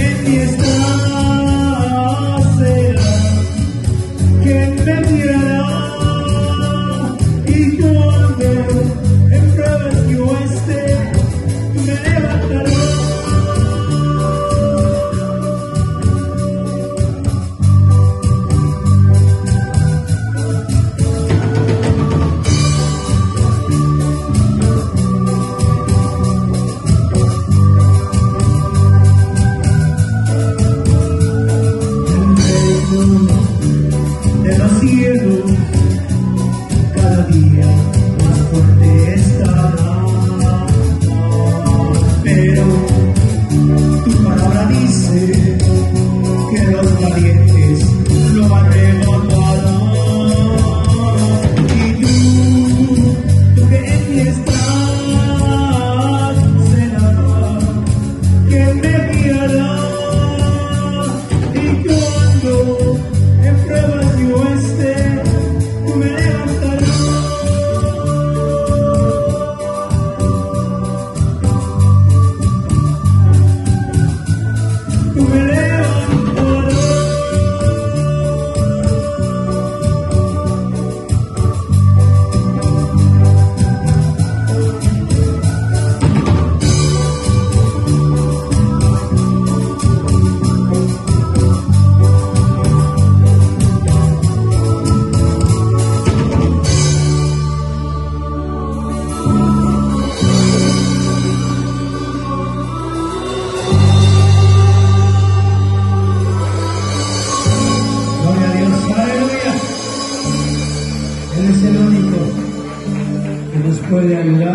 en mi estado. de los cielos cada día más fuerte está pero tu palabra dice que los valientes Oh. foi realizado.